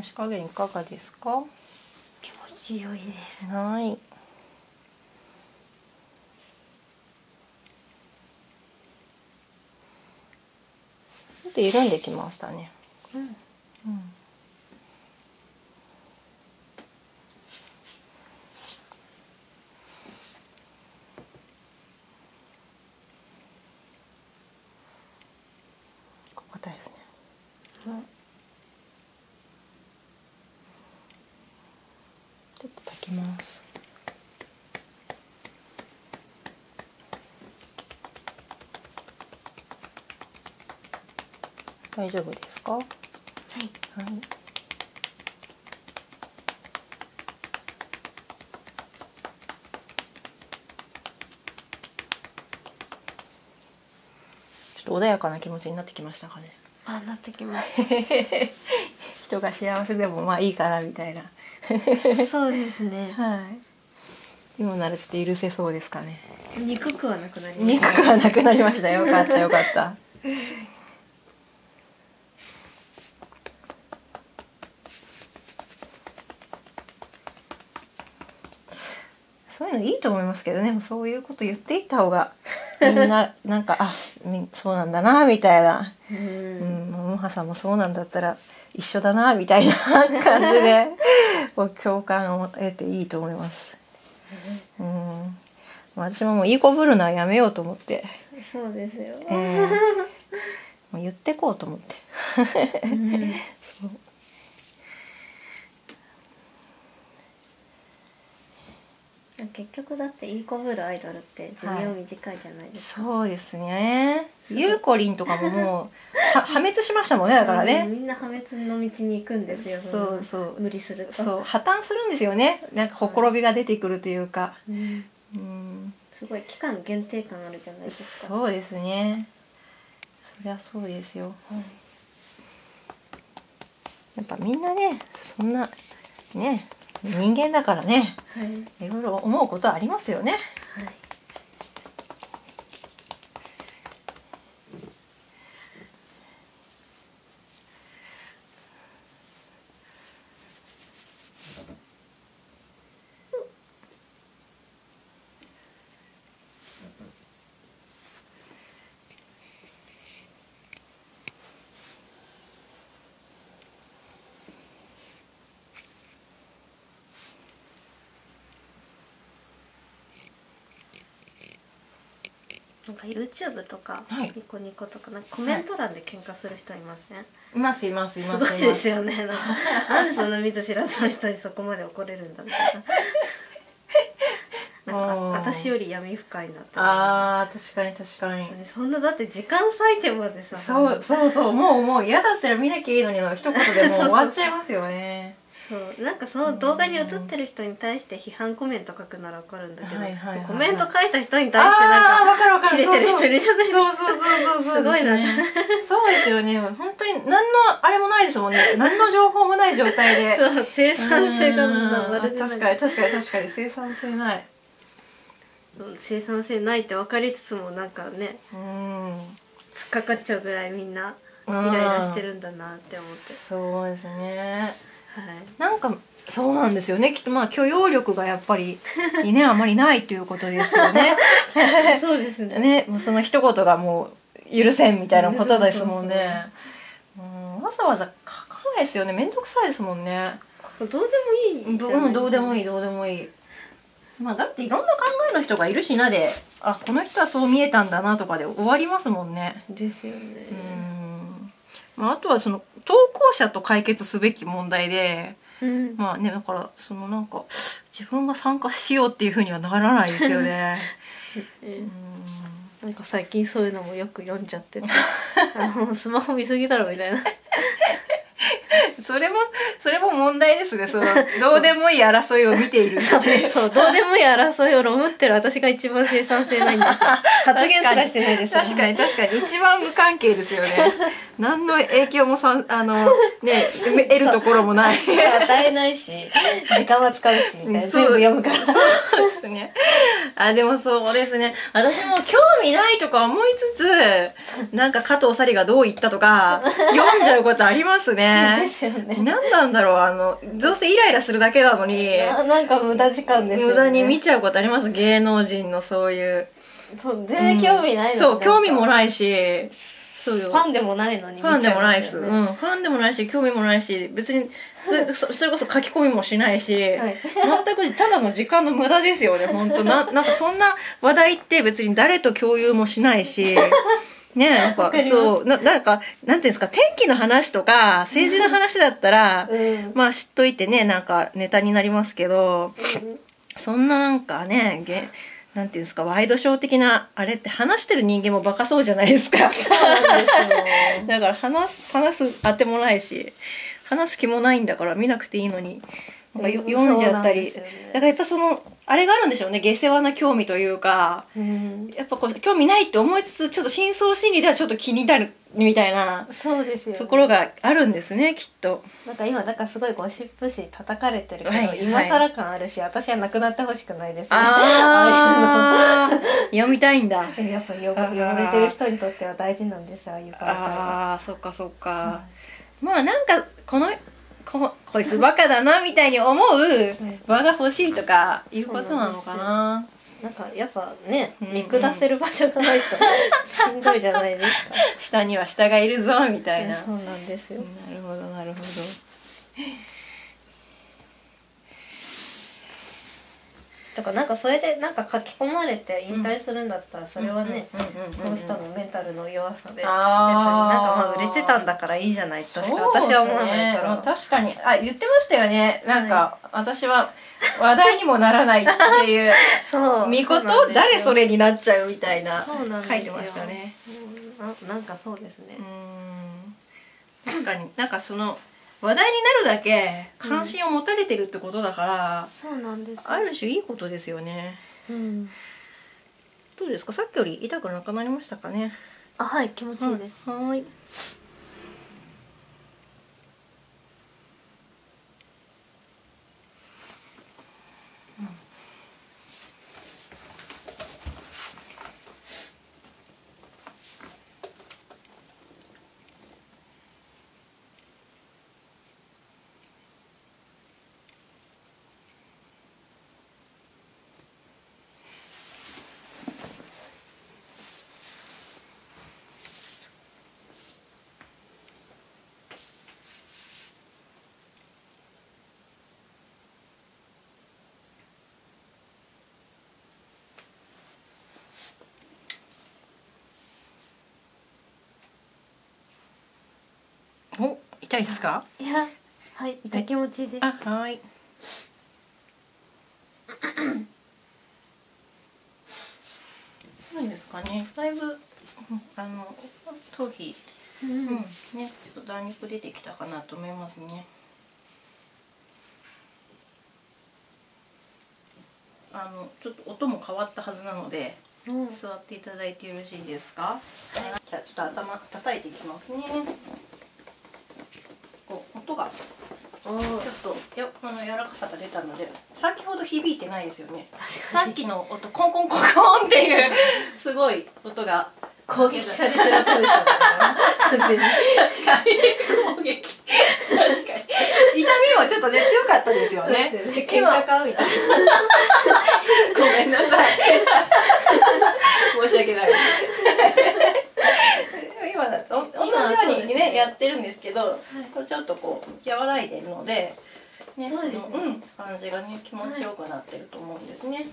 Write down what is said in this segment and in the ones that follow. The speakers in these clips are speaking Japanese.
足加減いかがですか？気持ちよいです。はい。ちょっと緩んできましたね。うん。うん。硬いですね。ちょっと炊きます。大丈夫ですか？はい。ちょっと穏やかな気持ちになってきましたかね？あなってきまし 人が幸せでもまあいいかなみたいな。たそうですね。はい。今ならちょっと許せそうですかね。憎くはなくなりま憎くはなくなりましたよ。かったよかった。そういうのいいと思いますけどね。そういうこと言っていった方がみんななんかあみそうなんだなみたいな。ううんん、もはさんもそうなんだったら一緒だなみたいな 感じで共感を得ていいと思います。うん、私ももういい子ぶるのはやめようと思って、そうですよ、えーもう言ってこうと思って。うん。そう。結局だっていい子ぶるアイドルって寿命短いじゃないですか、そうですね。ゆうこりんとかもも破滅しましたもんねだからうんね。みんな破滅の道に行くんですよそうそう無理するとそう破綻するんですよね。なんかほころびが出てくるというか。うんうん。すごい期間限定感あるじゃないですかそうですね。そりゃそうですよ。やっぱみんなね、そんなね、人間だからね、はい、いろいろ思うことはありますよね。なんか YouTube とか、はい。ニコニコとかなんかコメント欄で喧嘩する人いません、いますいますいますす。ごいですよね。なんかなんでそんな見ず知らずの人にそこまで怒れるんだみたいな なんか私より闇深いなって思ああ、確かに確かに。うそんなだって時間割いてまでさ。そうそうそう、もうもう嫌だったら見なきゃいいのにの一言でもう。終わっちゃいますよね。そうなんかその動画に映ってる人に対して批判コメント書くならわかるんだけど、はいはいはいはいコメント書いた人に対してなんかわかるわかる。切れてる人いるじゃないですかそうそうそうそうすごいなですねそうですよね。本当に何のあれもないですもんね。何の情報もない状態で。そう生産性がうんまるでない確かに確かに確かに生産性ない。うん生産性ないって分かりつつもなんかねうん。突っかかっちゃうぐらいみんなイうんライラしてるんだなって思ってそうですね。はいなんかそうなんですよね。きっとまあ許容力がやっぱりねあまりないということですよね。そうですねね、もうその一言がもう許せんみたいなことですもんね。うん、わざわざ書かないですよね。めんどくさいですもんね。どうでもいいどうどうでもいいいどうでもいい。まあだっていろんな考えの人がいるしなで、あこの人はそう見えたんだなとかで終わりますもんね。ですよねうん。まああとはその投稿者と解決すべき問題で、うん。まあねだからそのなんか自分が参加しようっていうふうにはならないですよね。うん。なんか最近そういうのもよく読んじゃってて。あのスマホ見すぎだろみたいなそれもそれも問題ですね。そのどうでもいい争いを見ているって。そうどうでもいい争いをロムってる私が一番生産性ないんですよ。発言すらしてないです確かに確かに。一番無関係ですよね。何の影響もさあのね得るところもない。与えないし時間は使うしみたいな。全部読むから。そうですね。あでもそうですね。私も興味ないとか思いつつなんか加藤紗里がどう言ったとか読んじゃうことありますでね。すよね。何なんだろうあのどうせイライラするだけなのにななんか無駄時間ですよね。無駄に見ちゃうことあります芸能人のそういう。そう全然興味ないのにそう興味もいないしそうよ。ファンでもないのにファンでもないです、うん、ファンでもないし興味もないし別にそれ そそれこそ書き込みもしないし、はい。全くただの時間の無駄ですよね本当ななんかそんな話題って別に誰と共有もしないしねなんかそうななんかなんていうんですか天気の話とか政治の話だったら、うん。まあ知っといてねなんかネタになりますけどそんななんかねげなんていうんですかワイドショー的なあれって話してる人間もバカそうじゃないですか。だから話す話すあてもないし話す気もないんだから見なくていいのにか読んじゃったり、ねだからやっぱそのあれがあるんでしょうね。下世話な興味というか。うん。やっぱこう興味ないって思いつつちょっと深層心理ではちょっと気になるみたいなそうですよね。ところがあるんですねきっと。なんか今だからすごいゴシップ誌叩かれてるけど、はいはい。今更感あるし私はなくなってほしくないですね。読みたいんだ。やっぱよあー。汚れてる人にとっては大事なんですああいうああそっかそっか。まあなんかこのここいつバカだなみたいに思う場が欲しいとかいうことなのかな。なんかやっぱね見下せる場所がないとしんどいじゃないですか 下には下がいるぞみたいな。そうなんですよ、なるほどなるほど。だからなんかそれでなんか書き込まれて引退するんだったらそれはね、その人のメンタルの弱さで別になんかまあ売れてたんだからいいじゃないとしか私は思わないから、まあ確かに。あ言ってましたよね。なんか、私は話題にもならないっていう そう。見事誰それになっちゃうみたいな書いてましたね。うん。ななんかそうですね。う、ん。確かに。なんかその話題になるだけ関心を持たれてるってことだから、そうなんですよ。ある種いいことですよね。うん。どうですか？さっきより痛くなくなりましたかね？あはい気持ちいいです、はーいお痛いですか？いやはい痛気持ちいいです。あはーい。何ですかね？だいぶうんあの頭皮うん。うんねちょっと弾力出てきたかなと思いますね。あのちょっと音も変わったはずなのでうん。座っていただいてよろしいですか？はい、じゃあちょっと頭叩いていきますね。こう音がちょっとやあの柔らかさが出たので、先ほど響いてないですよね。さっきの音コンコンコンコンっていう すごい音が攻撃されてる音ですよね完全に確かに攻撃確かに痛みもちょっとね強かったですよね。喧嘩買うみたいな ごめんなさい。申し訳ない。今だとお同じようにねやってるんですけど、これちょっとこう和らいでるので、ね、そうですね。のうん感じがね気持ちよくなってると思うんですね。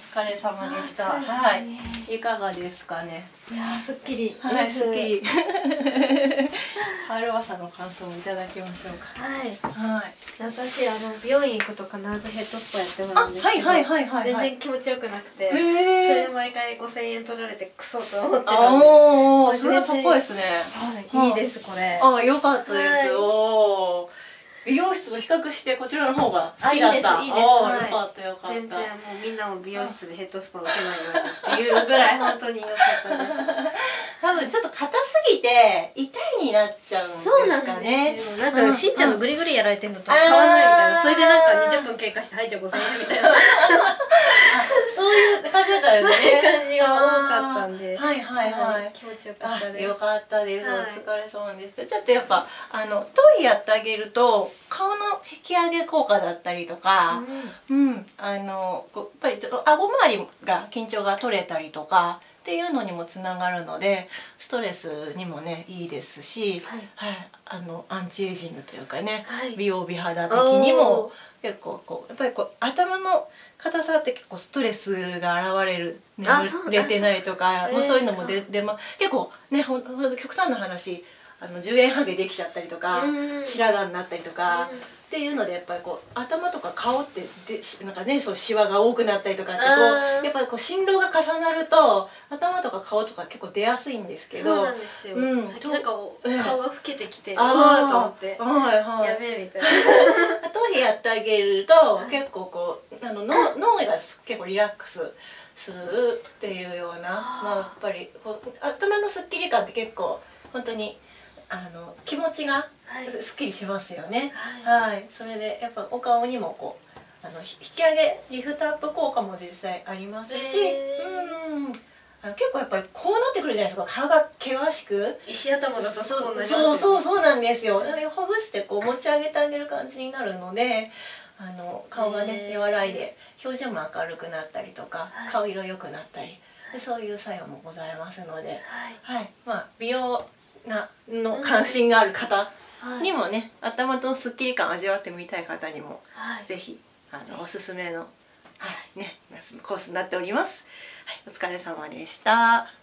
疲れ様でした。あはい。いかがですかね。いやーすっきりはい、で すすっきり。春朝の感想もいただきましょうはいか。はい。私あの美容院行くと必ずヘッドスパやってもらあ、うんですけどはいはいはいはい全はい。然気持ちよくなくて、へそれ。毎回5000円取られてクソと思ってたんであおー、それは高いですね。はい、いいですこれあ、よかったです。はいおー美容室と比較してこちらの方が好きだった。あいいですいいです。よかったよかった。全然もうみんなも美容室でヘッドスパ受けないようにっていうぐらい 本当に良かったです。多分ちょっと硬すぎて痛いになっちゃうんですそうなんかですね。よ。なんうん。かしんちゃんのグリグリやられてんのと変わんないみたいな。それでなんか20分経過してはいじゃあ5000円みたいな。そういう感じだったよね。感じが多かったんで。はいはいはい。気持ちよかったあです。よかったです、はい。お疲れ様でした。ちょっとやっぱあのトイやってあげると顔の引き上げ効果だったりとか、うん。あのこうやっぱりちょっと顎周りが緊張が取れたりとかっていうのにもつながるのでストレスにもねいいですし、はい。はい、あのアンチエイジングというかねはい。美容美肌的にも結構こうやっぱりこう頭の硬さって結構ストレスが現れる眠れてないとかそう。もうそういうのもえででま結構ねほんほんと極端な話あの10円ハゲできちゃったりとかうん。白髪になったりとか。うん。っていうのでやっぱりこう頭とか顔ってでしなんかねそうシワが多くなったりとかってこあうーやっぱりこう心労が重なると頭とか顔とか結構出やすいんですけどそうなんですよ、うん。さっきなんか顔が老けてきて、あああと思って、ーはいはい。やべえみたいな。頭皮やってあげると結構こうあの脳脳が結構リラックスするっていうようなまあ、やっぱりこう頭のすっきり感って結構本当にあの気持ちがはい。すっきりしますよね。ははい、それでやっぱお顔にもこうあのひ引き上げリフトアップ効果も実際ありますし、へうんあの結構やっぱりこうなってくるじゃないですか。顔が険しく。石頭だとそうそうなりますそうそううそうなんですよ。ほぐしてこう持ち上げてあげる感じになるのであの顔がね和らいで表情も明るくなったりとか、はい。顔色良くなったり。でそういう作用もございますので、はい。はい。まあ、美容なの関心がある方はい。にもね、頭とすっきり感を味わってみたい方にもはい。ぜひあのおすすめの、はい。ね、コースになっております。はい、お疲れ様でした。